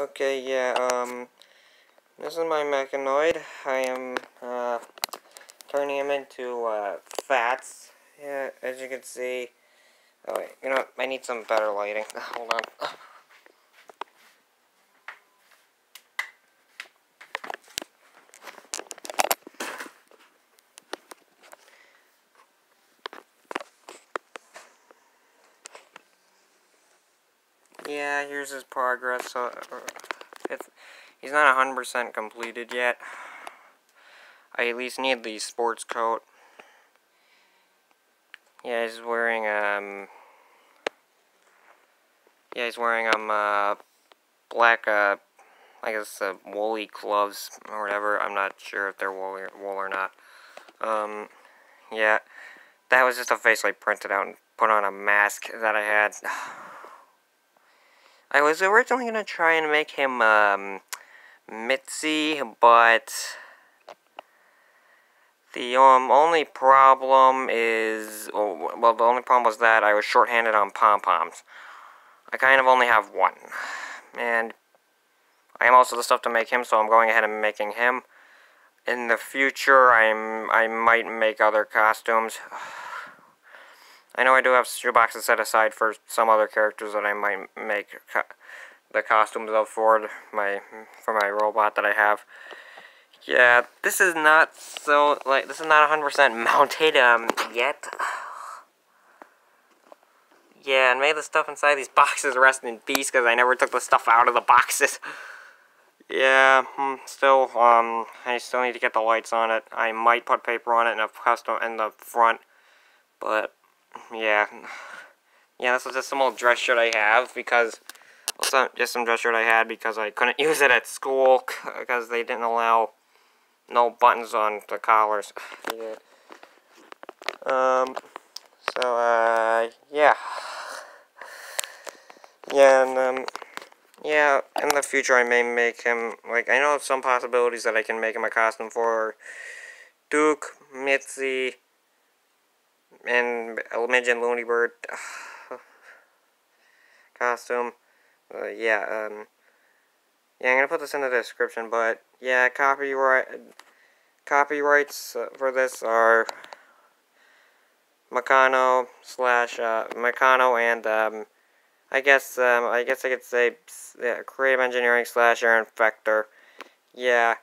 Okay, yeah, um, this is my Meccanoid. I am, uh, turning him into, uh, Fatz. Yeah, as you can see. Oh, wait, you know? I need some better lighting. Hold on. Yeah, here's his progress. So, uh, it's, he's not 100% completed yet. I at least need the sports coat. Yeah, he's wearing, um... Yeah, he's wearing, um, uh, black, uh, I guess, uh, woolly gloves or whatever. I'm not sure if they're wool wool or not. Um, yeah. That was just a face I printed out and put on a mask that I had. I was originally going to try and make him, um, Mitzi, but the um, only problem is, oh, well, the only problem was that I was shorthanded on pom-poms. I kind of only have one. And I am also the stuff to make him, so I'm going ahead and making him. In the future, I'm I might make other costumes. I know I do have shoeboxes set aside for some other characters that I might make co the costumes of for my for my robot that I have. Yeah, this is not so like this is not 100% mounted um yet. Yeah, and may the stuff inside these boxes rest in peace because I never took the stuff out of the boxes. Yeah, hmm, still, um, I still need to get the lights on it. I might put paper on it in a custom in the front, but yeah, yeah, this is just some old dress shirt I have because, just some dress shirt I had because I couldn't use it at school because they didn't allow no buttons on the collars. yeah. Um, so, uh, yeah. Yeah, and, um, yeah, in the future I may make him, like, I know some possibilities that I can make him a costume for Duke, Mitzi, and Looney Bird costume. Uh, yeah, um, yeah, I'm gonna put this in the description, but yeah, copyright copyrights for this are Meccano slash uh, and um, I guess um, I guess I could say yeah, creative engineering slash Aaron Fechter. Yeah.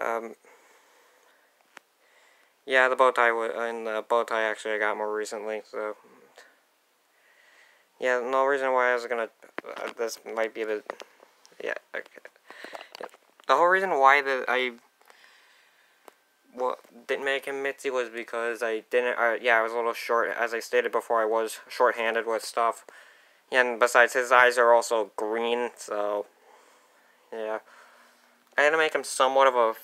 Um, yeah, the bow tie and the bow tie actually I got more recently, so yeah, no reason why I was gonna. Uh, this might be the yeah. Okay. The whole reason why that I well didn't make him Mitzi was because I didn't. Uh, yeah, I was a little short, as I stated before. I was short-handed with stuff, and besides, his eyes are also green, so yeah. I had to make him somewhat of a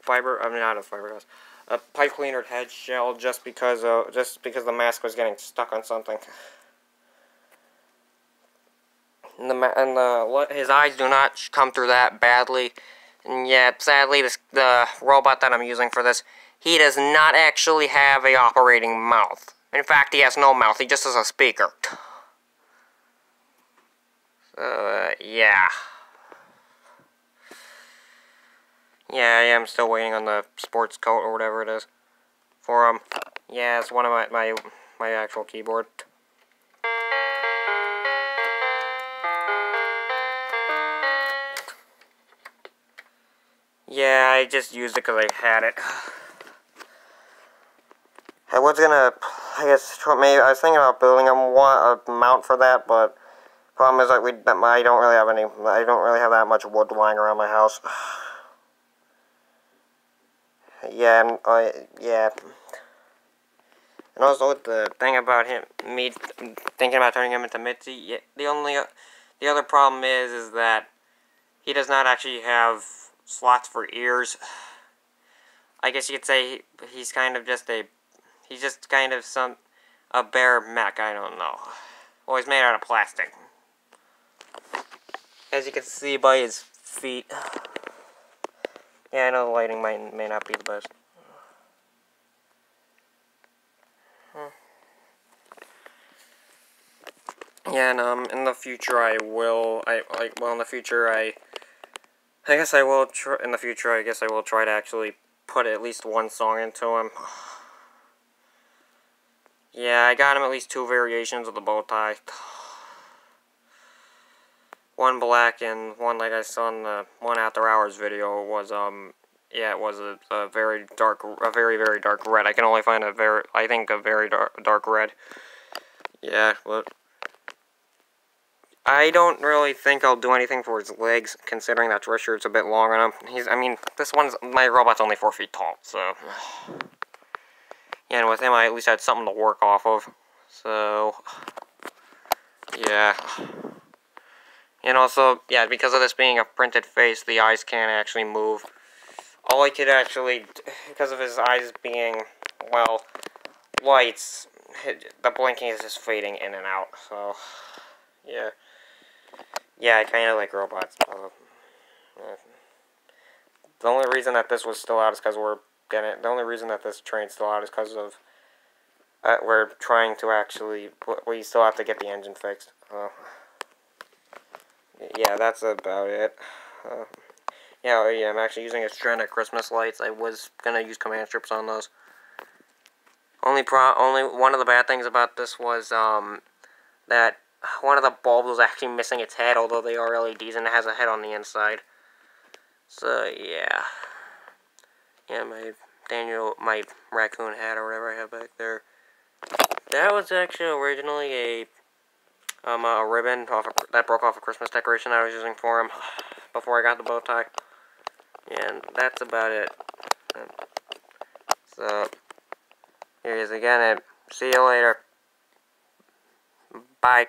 fiber. I mean, not a fiberglass a pipe cleaner head shell just because uh, just because the mask was getting stuck on something. And the and the his eyes do not come through that badly. And yet, sadly, this, the robot that I'm using for this, he does not actually have a operating mouth. In fact, he has no mouth. He just has a speaker. Uh, yeah. Yeah, I am still waiting on the sports coat or whatever it is for him. Yeah, it's one of my, my, my actual keyboard. Yeah, I just used it because I had it. I was gonna, I guess, maybe I was thinking about building a, a mount for that, but problem is that we, I don't really have any, I don't really have that much wood lying around my house. Yeah, and, uh, yeah. And also the thing about him, me thinking about turning him into Mitzi, yeah, the only, uh, the other problem is, is that he does not actually have slots for ears. I guess you could say he's kind of just a, he's just kind of some, a bare mech, I don't know. Well, he's made out of plastic. As you can see by his feet. Yeah, I know the lighting might may not be the best. Hmm. Yeah, and um, in the future I will, I like, well, in the future I, I guess I will try. In the future, I guess I will try to actually put at least one song into him. Yeah, I got him at least two variations of the bow tie. One black and one like I saw in the one after hours video was um yeah it was a, a very dark a very very dark red. I can only find a very I think a very dark dark red. Yeah, but I don't really think I'll do anything for his legs, considering that shirt's a bit long on him. He's, I mean, this one's, my robot's only four feet tall, so. Yeah, and with him, I at least had something to work off of. So, yeah. And also, yeah, because of this being a printed face, the eyes can't actually move. All I could actually, because of his eyes being, well, lights, the blinking is just fading in and out, so, yeah. Yeah, I kind of like robots. Uh, the only reason that this was still out is because we're getting. The only reason that this train's still out is because of. Uh, we're trying to actually. We still have to get the engine fixed. Uh, yeah, that's about it. Uh, yeah, oh, yeah, I'm actually using Extrinsic Christmas lights. I was gonna use command strips on those. Only pro, only one of the bad things about this was um, that one of the bulbs was actually missing its head, although they are LEDs and it has a head on the inside. So, yeah. Yeah, my Daniel, my raccoon hat or whatever I have back there. That was actually originally a um, a ribbon off of, that broke off a Christmas decoration I was using for him before I got the bow tie. And that's about it. So, here he is again, and see you later. Bye.